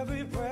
every breath.